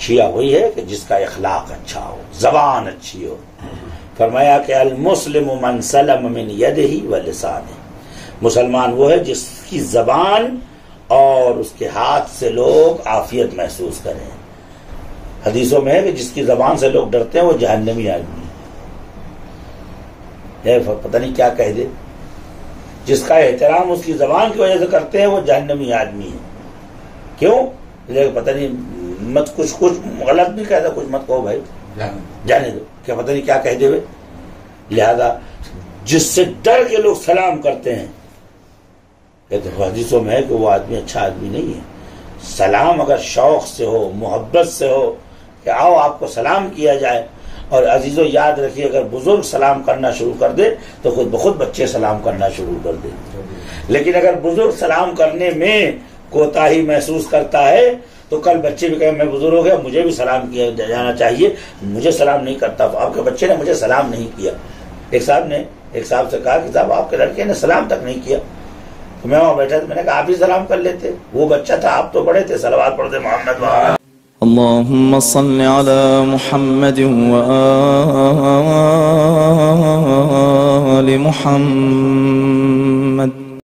شیعہ وہی ہے کہ جس کا اخلاق اچھا ہو، زبان اچھی ہو۔ فرمایا کہ المسلم من سلم من یدہی و لسانہ۔ مسلمان وہ ہے جس کی زبان اور اس کے ہاتھ سے لوگ عافیت محسوس کریں۔ حدیثوں میں ہے کہ جس کی زبان سے لوگ ڈرتے ہیں، وہ جہنمی آدمی ہے۔ پتہ نہیں کیا کہہ دے۔ جس کا احترام اس کی زبان کی وجہ سے کرتے ہیں، وہ جہنمی آدمی ہے۔ کیوں؟ پتہ نہیں مت کچھ کچھ غلط نہیں کہتا کچھ مت کہو بھائی۔ جانے دو۔ کیا پتہ نہیں کیا کہہ دے بھائی لہذا جس سے ڈر کے لوگ سلام کرتے ہیں کہتے حدیثوں میں ہے کہ وہ آدمی اچھا آدمی نہیں ہے۔ سلام اگر شوق سے ہو محبت سے ہو کہ آؤ آپ کو سلام کیا جائے۔ اور عزیز و یاد رکھیے اگر بزرگ سلام کرنا شروع کر دے تو خود بخود بچے سلام کرنا شروع کر دے۔ لیکن اگر بزرگ سلام کرنے میں کوتا ہی محسوس کرتا ہے، تو کل بچے بھی کہیں میں بزرگ ہو گیا، مجھے بھی سلام کیا جانا چاہیے۔ مجھے سلام نہیں کرتا۔ آپ کے بچے نے مجھے سلام نہیں کیا۔ ایک صاحب نے، ایک صاحب سے کہا کہ صاحب، آپ کے لڑکے نے سلام تک نہیں کیا۔ تو میں وہاں بیٹھا میں نے کہا، آپ ہی سلام کر لیتے۔ وہ بچہ تھا، آپ تو بڑے تھے، سلوات پڑھتے، محمد محمد اللهم صل على محمد وآل محمد۔